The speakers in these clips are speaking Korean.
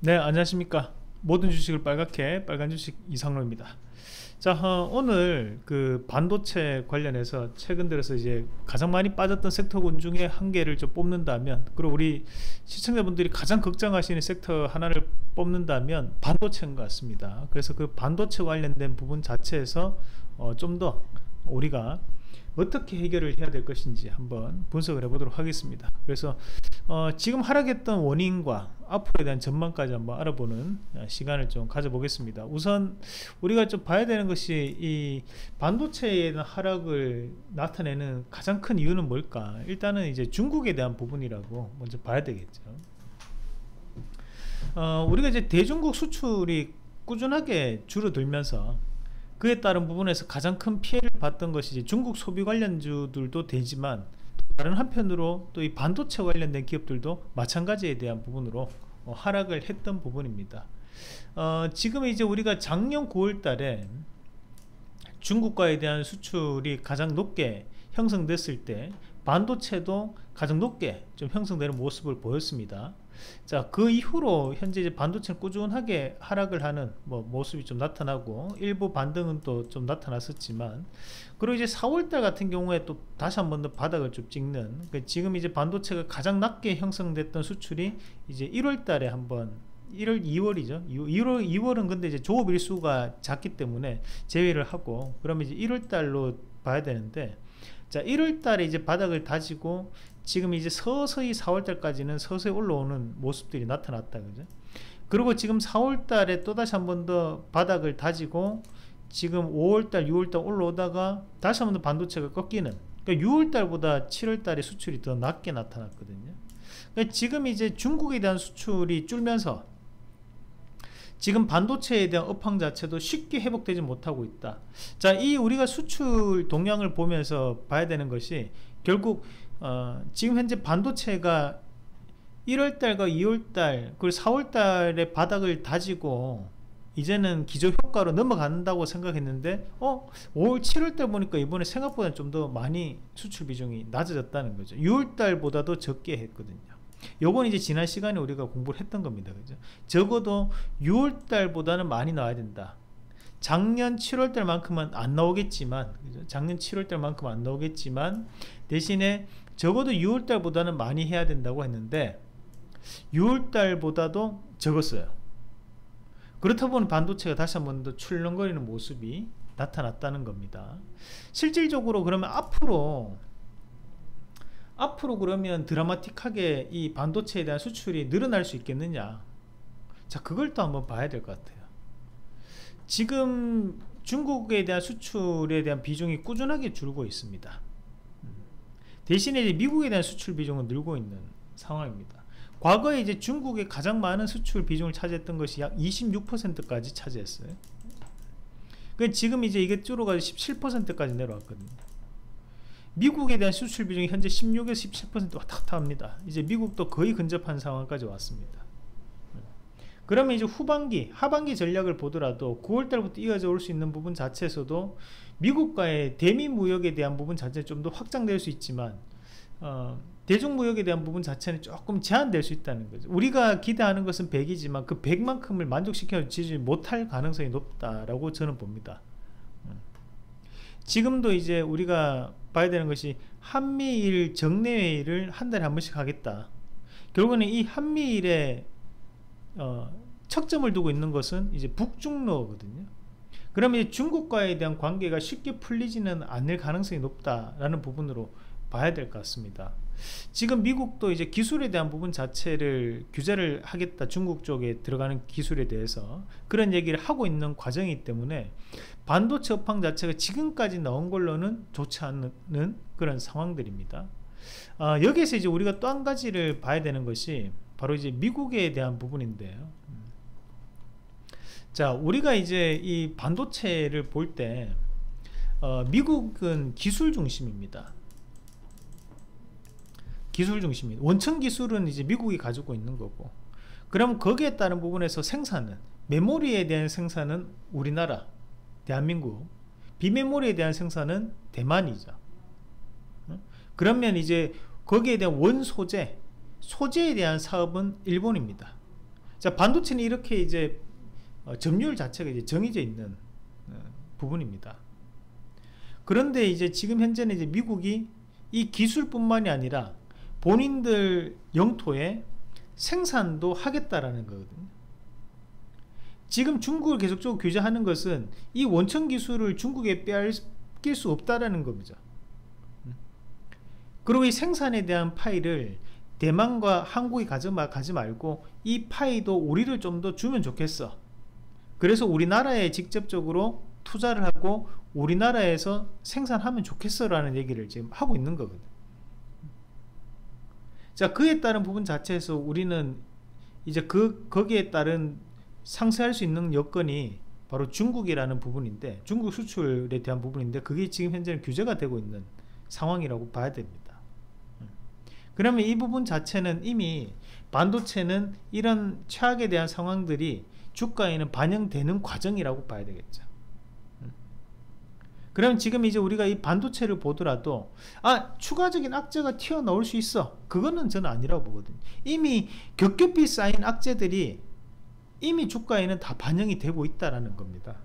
네 안녕하십니까. 모든 주식을 빨갛게 빨간 주식 이상로입니다. 자 어, 오늘 그 반도체 관련해서 최근 들어서 이제 가장 많이 빠졌던 섹터군 중에 한 개를 좀 뽑는다면 그리고 우리 시청자분들이 가장 걱정하시는 섹터 하나를 뽑는다면 반도체인 것 같습니다. 그래서 그 반도체 관련된 부분 자체에서 어, 좀 더 우리가 어떻게 해결을 해야 될 것인지 한번 분석을 해보도록 하겠습니다. 그래서 어, 지금 하락했던 원인과 앞으로에 대한 전망까지 한번 알아보는 어, 시간을 좀 가져보겠습니다. 우선 우리가 좀 봐야 되는 것이 이 반도체에 대한 하락을 나타내는 가장 큰 이유는 뭘까? 일단은 이제 중국에 대한 부분이라고 먼저 봐야 되겠죠. 어, 우리가 이제 대중국 수출이 꾸준하게 줄어들면서 그에 따른 부분에서 가장 큰 피해를 봤던 것이 중국 소비 관련주들도 되지만 다른 한편으로 또 이 반도체 관련된 기업들도 마찬가지에 대한 부분으로 어, 하락을 했던 부분입니다. 어, 지금 이제 우리가 작년 9월 달에 중국과에 대한 수출이 가장 높게 형성됐을 때 반도체도 가장 높게 좀 형성되는 모습을 보였습니다 자, 그 이후로 현재 이제 반도체는 꾸준하게 하락을 하는 뭐 모습이 좀 나타나고 일부 반등은 또 좀 나타났었지만 그리고 이제 4월달 같은 경우에 또 다시 한 번 더 바닥을 좀 찍는 그 지금 이제 반도체가 가장 낮게 형성됐던 수출이 이제 1월달에 한번 1월 2월이죠. 2월 2월은 근데 이제 조업 일수가 작기 때문에 제외를 하고 그러면 이제 1월 달로 봐야 되는데 자 1월 달에 이제 바닥을 다지고 지금 이제 서서히 4월달까지는 서서히 올라오는 모습들이 나타났다 그죠? 그리고 지금 4월달에 또다시 한 번 더 바닥을 다지고 지금 5월달 6월달 올라오다가 다시 한 번 더 반도체가 꺾이는 그러니까 6월달보다 7월달에 수출이 더 낮게 나타났거든요. 그러니까 지금 이제 중국에 대한 수출이 줄면서 지금 반도체에 대한 업황 자체도 쉽게 회복되지 못하고 있다. 자 이 우리가 수출 동향을 보면서 봐야 되는 것이 결국 어, 지금 현재 반도체가 1월달과 2월달 그리고 4월달에 바닥을 다지고 이제는 기저 효과로 넘어간다고 생각했는데 어 5월 7월달 보니까 이번에 생각보다 좀 더 많이 수출 비중이 낮아졌다는 거죠. 6월달보다도 적게 했거든요. 요건 이제 지난 시간에 우리가 공부를 했던 겁니다. 그죠? 적어도 6월달보다는 많이 나와야 된다. 작년 7월달만큼은 안 나오겠지만 그죠? 작년 7월달만큼 안 나오겠지만 대신에 적어도 6월달보다는 많이 해야 된다고 했는데 6월달보다도 적었어요. 그렇다 보니 반도체가 다시 한번 더 출렁거리는 모습이 나타났다는 겁니다. 실질적으로 그러면 앞으로 앞으로 그러면 드라마틱하게 이 반도체에 대한 수출이 늘어날 수 있겠느냐? 자 그걸 또 한번 봐야 될 것 같아요. 지금 중국에 대한 수출에 대한 비중이 꾸준하게 줄고 있습니다 대신에 미국에 대한 수출 비중은 늘고 있는 상황입니다. 과거에 이제 중국에 가장 많은 수출 비중을 차지했던 것이 약 26%까지 차지했어요. 그 지금 이제 이게 줄어가지고 17%까지 내려왔거든요. 미국에 대한 수출 비중이 현재 16에서 17% 왔다 갔다 합니다. 이제 미국도 거의 근접한 상황까지 왔습니다 그러면 이제 후반기 하반기 전략을 보더라도 9월달부터 이어져 올 수 있는 부분 자체에서도 미국과의 대미 무역에 대한 부분 자체 좀 더 확장될 수 있지만 어, 대중무역에 대한 부분 자체는 조금 제한될 수 있다는 거죠. 우리가 기대하는 것은 100이지만 그 100만큼을 만족시켜주지 못할 가능성이 높다라고 저는 봅니다. 음. 지금도 이제 우리가 봐야 되는 것이 한미일 정례회의를 한 달에 한 번씩 하겠다. 결국은 이 한미일의 어, 척점을 두고 있는 것은 이제 북중로거든요. 그러면 중국과에 대한 관계가 쉽게 풀리지는 않을 가능성이 높다라는 부분으로 봐야 될 것 같습니다. 지금 미국도 이제 기술에 대한 부분 자체를 규제를 하겠다 중국 쪽에 들어가는 기술에 대해서 그런 얘기를 하고 있는 과정이기 때문에 반도체 업황 자체가 지금까지 나온 걸로는 좋지 않은 그런 상황들입니다. 아, 여기에서 이제 우리가 또 한 가지를 봐야 되는 것이 바로 이제 미국에 대한 부분인데요. 자 우리가 이제 이 반도체를 볼때 어, 미국은 기술 중심입니다. 기술 중심입니다. 원천 기술은 이제 미국이 가지고 있는 거고. 그럼 거기에 따른 부분에서 생산은 메모리에 대한 생산은 우리나라 대한민국 비메모리에 대한 생산은 대만이죠. 그러면 이제 거기에 대한 원소재 소재에 대한 사업은 일본입니다 자 반도체는 이렇게 이제 어, 점유율 자체가 이제 정해져 있는 어, 부분입니다. 그런데 이제 지금 현재는 이제 미국이 이 기술뿐만이 아니라 본인들 영토에 생산도 하겠다라는 거거든요. 지금 중국을 계속적으로 규제하는 것은 이 원천 기술을 중국에 빼앗길 수 없다라는 겁니다. 그리고 이 생산에 대한 파이를 대만과 한국이 가지, 가지 말고 이 파이도 우리를 좀 더 주면 좋겠어. 그래서 우리나라에 직접적으로 투자를 하고 우리나라에서 생산하면 좋겠어 라는 얘기를 지금 하고 있는 거거든 자 그에 따른 부분 자체에서 우리는 이제 그 거기에 따른 상쇄할 수 있는 여건이 바로 중국이라는 부분인데 중국 수출에 대한 부분인데 그게 지금 현재는 규제가 되고 있는 상황이라고 봐야 됩니다 그러면 이 부분 자체는 이미 반도체는 이런 최악에 대한 상황들이 주가에는 반영되는 과정이라고 봐야 되겠죠. 그럼 지금 이제 우리가 이 반도체를 보더라도 아 추가적인 악재가 튀어나올 수 있어. 그거는 저는 아니라고 보거든요. 이미 겹겹이 쌓인 악재들이 이미 주가에는 다 반영이 되고 있다라는 겁니다.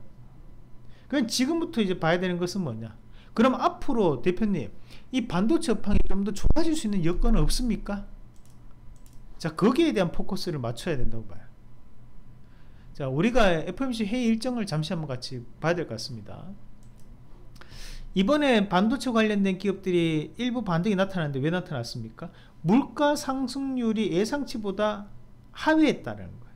그럼 지금부터 이제 봐야 되는 것은 뭐냐 그럼 앞으로 대표님 이 반도체 업황이 좀 더 좋아질 수 있는 여건은 없습니까 자 거기에 대한 포커스를 맞춰야 된다고 봐요 자 우리가 FOMC 회의 일정을 잠시 한번 같이 봐야 될 것 같습니다 이번에 반도체 관련된 기업들이 일부 반등이 나타났는데 왜 나타났습니까? 물가 상승률이 예상치보다 하회했다는 거예요.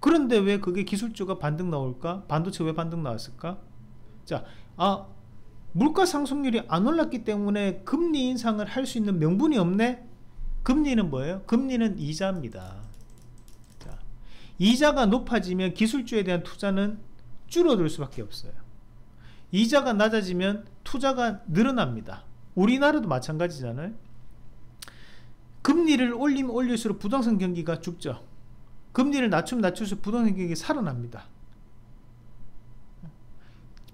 그런데 왜 그게 기술주가 반등 나올까? 반도체 왜 반등 나왔을까? 자, 아, 물가 상승률이 안 올랐기 때문에 금리 인상을 할 수 있는 명분이 없네? 금리는 뭐예요? 금리는 이자입니다. 자, 이자가 높아지면 기술주에 대한 투자는 줄어들 수밖에 없어요. 이자가 낮아지면 투자가 늘어납니다. 우리나라도 마찬가지잖아요. 금리를 올리면 올릴수록 부동산 경기가 죽죠. 금리를 낮추면 낮출수록 부동산 경기 살아납니다.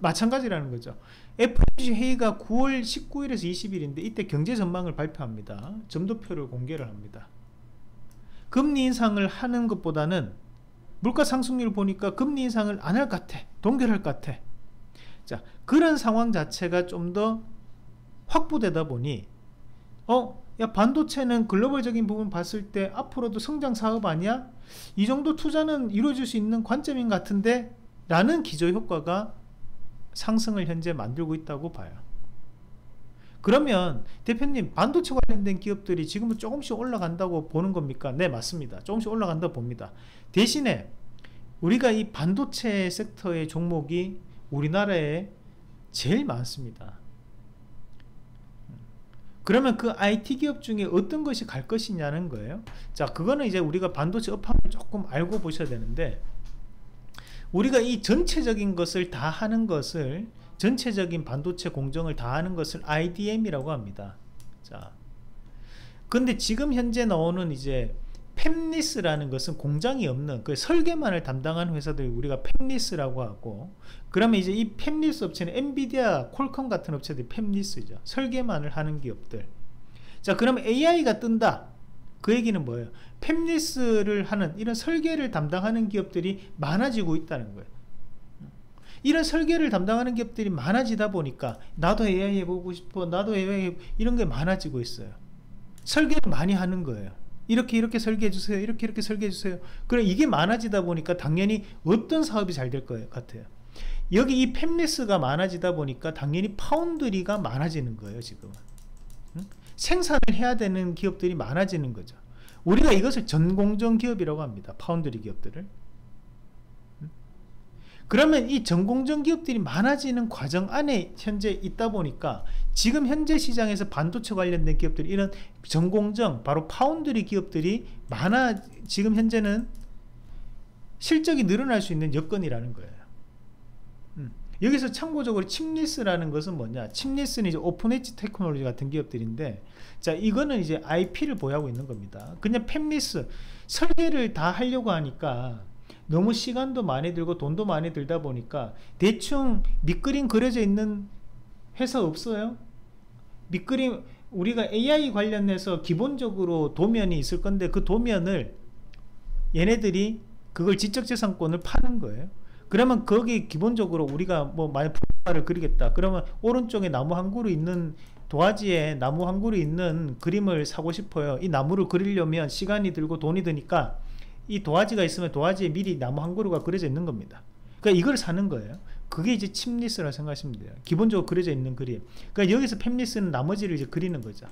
마찬가지라는 거죠. FOMC 회의가 9월 19일에서 20일인데 이때 경제 전망을 발표합니다. 점도표를 공개를 합니다. 금리 인상을 하는 것보다는 물가 상승률 보니까 금리 인상을 안 할 것 같아. 동결할 것 같아. 자 그런 상황 자체가 좀 더 확보되다 보니 어? 야 반도체는 글로벌적인 부분 봤을 때 앞으로도 성장 사업 아니야? 이 정도 투자는 이루어질 수 있는 관점인 같은데 라는 기저효과가 상승을 현재 만들고 있다고 봐요 그러면 대표님 반도체 관련된 기업들이 지금은 조금씩 올라간다고 보는 겁니까? 네 맞습니다 조금씩 올라간다고 봅니다 대신에 우리가 이 반도체 섹터의 종목이 우리나라에 제일 많습니다. 그러면 그 IT 기업 중에 어떤 것이 갈 것이냐는 거예요. 자, 그거는 이제 우리가 반도체 업황을 조금 알고 보셔야 되는데, 우리가 이 전체적인 것을 다 하는 것을, 전체적인 반도체 공정을 다 하는 것을 IDM이라고 합니다. 자, 근데 지금 현재 나오는 이제 팹리스라는 것은 공장이 없는 그 설계만을 담당하는 회사들 우리가 팹리스라고 하고 그러면 이제 이 팹리스 업체는 엔비디아, 콜컴 같은 업체들이 팹리스죠. 설계만을 하는 기업들. 자, 그러면 AI가 뜬다. 그 얘기는 뭐예요? 팹리스를 하는 이런 설계를 담당하는 기업들이 많아지고 있다는 거예요. 이런 설계를 담당하는 기업들이 많아지다 보니까 나도 AI 해보고 싶어, 나도 AI 이런 게 많아지고 있어요. 설계를 많이 하는 거예요. 이렇게 이렇게 설계해 주세요. 이렇게 이렇게 설계해 주세요. 그럼 이게 많아지다 보니까 당연히 어떤 사업이 잘 될 것 같아요. 여기 이 팹리스가 많아지다 보니까 당연히 파운드리가 많아지는 거예요, 지금. 응? 생산을 해야 되는 기업들이 많아지는 거죠. 우리가 이것을 전공정 기업이라고 합니다. 파운드리 기업들을. 그러면 이 전공정 기업들이 많아지는 과정 안에 현재 있다 보니까 지금 현재 시장에서 반도체 관련된 기업들이 이런 전공정 바로 파운드리 기업들이 많아 지금 현재는 실적이 늘어날 수 있는 여건이라는 거예요. 음. 여기서 참고적으로 chipless라는 것은 뭐냐? chipless는 이제 오픈엣지테크놀로지 같은 기업들인데, 자 이거는 이제 IP를 보유하고 있는 겁니다. 그냥 팹리스 설계를 다 하려고 하니까 너무 시간도 많이 들고 돈도 많이 들다 보니까 대충 밑그림 그려져 있는 회사 없어요? 밑그림 우리가 AI 관련해서 기본적으로 도면이 있을 건데 그 도면을 얘네들이 그걸 지적재산권을 파는 거예요. 그러면 거기 기본적으로 우리가 뭐 만약 풍화를 그리겠다. 그러면 오른쪽에 나무 한 그루 있는 도화지에 나무 한 그루 있는 그림을 사고 싶어요. 이 나무를 그리려면 시간이 들고 돈이 드니까 이 도화지가 있으면 도화지에 미리 나무 한 그루가 그려져 있는 겁니다. 그러니까 이걸 사는 거예요. 그게 이제 침리스라 생각하시면 돼요. 기본적으로 그려져 있는 그림. 그러니까 여기서 팸리스는 나머지를 이제 그리는 거죠.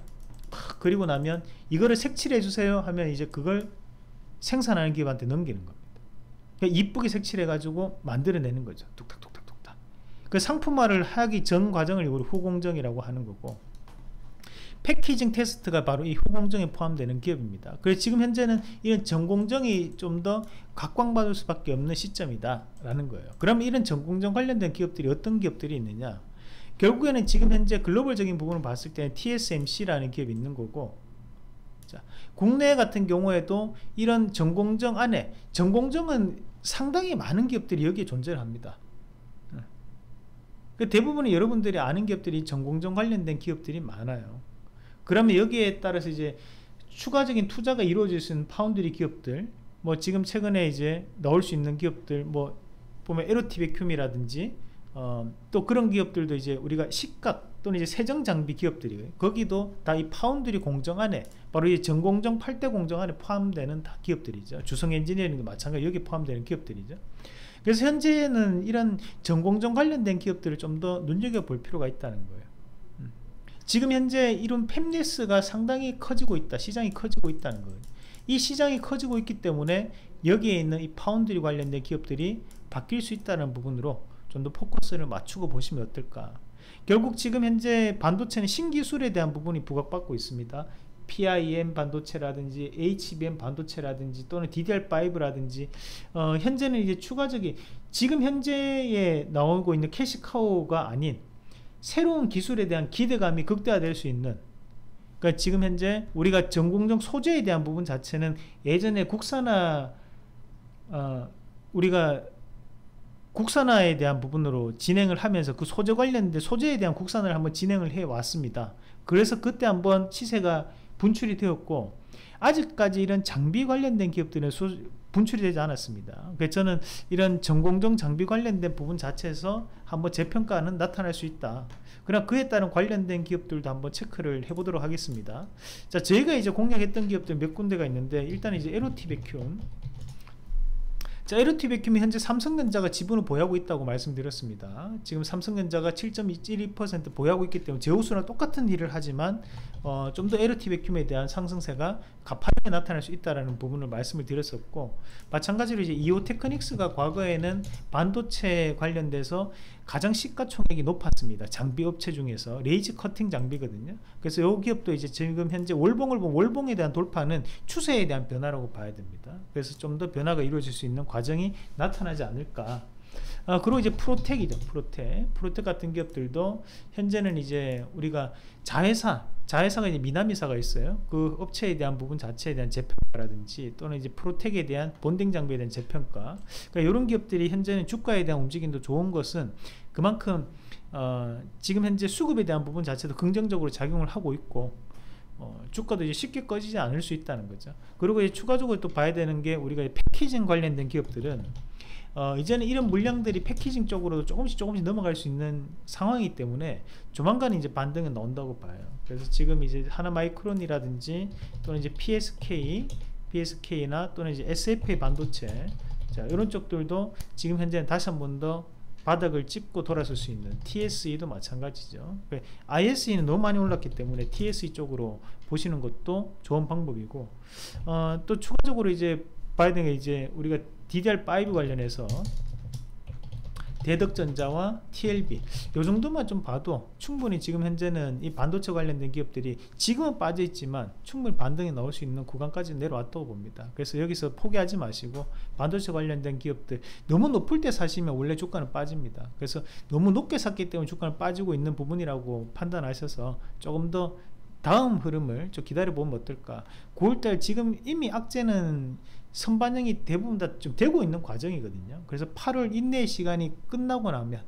그리고 나면 이거를 색칠해 주세요 하면 이제 그걸 생산하는 기업한테 넘기는 겁니다. 이쁘게 색칠해 가지고 만들어내는 거죠. 뚝딱뚝딱뚝딱. 그 상품화를 하기 전 과정을 우리 후공정이라고 하는 거고 패키징 테스트가 바로 이 후공정에 포함되는 기업입니다. 그래서 지금 현재는 이런 전공정이 좀 더 각광받을 수밖에 없는 시점이다 라는 거예요. 그럼 이런 전공정 관련된 기업들이 어떤 기업들이 있느냐 결국에는 지금 현재 글로벌적인 부분을 봤을 때는 TSMC라는 기업이 있는 거고 자, 국내 같은 경우에도 이런 전공정 안에 전공정은 상당히 많은 기업들이 여기에 존재를 합니다. 그 대부분의 여러분들이 아는 기업들이 전공정 관련된 기업들이 많아요. 그러면 여기에 따라서 이제 추가적인 투자가 이루어질 수 있는 파운드리 기업들, 뭐 지금 최근에 이제 넣을 수 있는 기업들, 뭐 보면 엘오티베큠이라든지 어, 또 그런 기업들도 이제 우리가 식각 또는 이제 세정 장비 기업들이 거기도 다 이 파운드리 공정 안에 바로 이 전공정 8대 공정 안에 포함되는 다 기업들이죠. 주성 엔지니어링도 마찬가지 여기 포함되는 기업들이죠. 그래서 현재는 이런 전공정 관련된 기업들을 좀 더 눈여겨볼 필요가 있다는 거예요. 음. 지금 현재 이런 팹리스가 상당히 커지고 있다. 시장이 커지고 있다는 거예요. 이 시장이 커지고 있기 때문에 여기에 있는 이 파운드리 관련된 기업들이 바뀔 수 있다는 부분으로 좀 더 포커스를 맞추고 보시면 어떨까. 결국 지금 현재 반도체는 신기술에 대한 부분이 부각받고 있습니다. PIM 반도체라든지 HBM 반도체라든지 또는 DDR5라든지 어, 현재는 이제 추가적인 지금 현재에 나오고 있는 캐시카우가 아닌 새로운 기술에 대한 기대감이 극대화될 수 있는 그러니까 지금 현재 우리가 전공정 소재에 대한 부분 자체는 예전에 국산화 어, 우리가 국산화에 대한 부분으로 진행을 하면서 그 소재 관련된 소재에 대한 국산화를 한번 진행을 해 왔습니다. 그래서 그때 한번 시세가 분출이 되었고 아직까지 이런 장비 관련된 기업들은 수, 분출이 되지 않았습니다. 그래서 저는 이런 전공정 장비 관련된 부분 자체에서 한번 재평가는 나타날 수 있다. 그러나 그에 따른 관련된 기업들도 한번 체크를 해보도록 하겠습니다. 자, 저희가 이제 공략했던 기업들 몇 군데가 있는데 일단 이제 에로티 베큐 자, LT 백큐이 현재 삼성전자가 지분을 보유하고 있다고 말씀드렸습니다. 지금 삼성전자가 7.12% 보유하고 있기 때문에 제우스랑 똑같은 일을 하지만 어, 좀 더 LT 백큐에 대한 상승세가 가파르게 나타날 수 있다는 부분을 말씀을 드렸었고 마찬가지로 이제 이오 테크닉스가 과거에는 반도체 관련돼서 가장 시가총액이 높았습니다. 장비 업체 중에서 레이저 커팅 장비거든요. 그래서 이 기업도 이제 지금 현재 월봉을 보면 월봉에 대한 돌파는 추세에 대한 변화라고 봐야 됩니다. 그래서 좀 더 변화가 이루어질 수 있는 과정이 나타나지 않을까 아, 그리고 이제 프로텍이죠 프로텍. 프로텍 같은 기업들도 현재는 이제 우리가 자회사 자회사가 이제 미나미사가 있어요. 그 업체에 대한 부분 자체에 대한 재평가라든지 또는 이제 프로텍에 대한 bonding 장비에 대한 재평가. 그러니까 이런 기업들이 현재는 주가에 대한 움직임도 좋은 것은 그만큼 어, 지금 현재 수급에 대한 부분 자체도 긍정적으로 작용을 하고 있고 어, 주가도 이제 쉽게 꺼지지 않을 수 있다는 거죠. 그리고 이제 추가적으로 또 봐야 되는 게 우리가 패키징 관련된 기업들은 어, 이제는 이런 물량들이 패키징 쪽으로 조금씩 조금씩 넘어갈 수 있는 상황이기 때문에 조만간 이제 반등은 나온다고 봐요. 그래서 지금 이제 하나 마이크론이라든지 또는 이제 PSK, PSK나 또는 이제 SFA 반도체 자 이런 쪽들도 지금 현재는 다시 한 번 더 바닥을 찍고 돌아설 수 있는 TSE도 마찬가지죠. ISE는 너무 많이 올랐기 때문에 TSE 쪽으로 보시는 것도 좋은 방법이고 어, 또 추가적으로 이제 게 이제 우리가 DDR5 관련해서 대덕전자와 TLB 이 정도만 좀 봐도 충분히 지금 현재는 이 반도체 관련된 기업들이 지금은 빠져 있지만 충분히 반등이 나올 수 있는 구간까지 내려왔다고 봅니다. 그래서 여기서 포기하지 마시고 반도체 관련된 기업들 너무 높을 때 사시면 원래 주가는 빠집니다. 그래서 너무 높게 샀기 때문에 주가는 빠지고 있는 부분이라고 판단하셔서 조금 더 다음 흐름을 좀 기다려 보면 어떨까. 9월달 지금 이미 악재는 선반영이 대부분 다 좀 되고 있는 과정이거든요. 그래서 8월 인내 시간이 끝나고 나면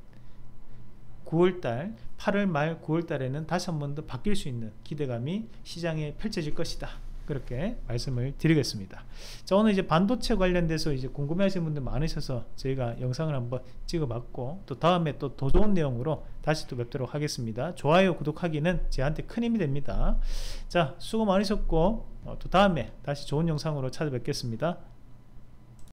9월달 8월 말 9월달에는 다시 한 번 더 바뀔 수 있는 기대감이 시장에 펼쳐질 것이다 그렇게 말씀을 드리겠습니다. 자 오늘 이제 반도체 관련돼서 이제 궁금해하시는 분들 많으셔서 저희가 영상을 한번 찍어봤고 또 다음에 또 더 좋은 내용으로 다시 또 뵙도록 하겠습니다. 좋아요 구독하기는 저한테 큰 힘이 됩니다. 자 수고 많으셨고 어, 또 다음에 다시 좋은 영상으로 찾아뵙겠습니다.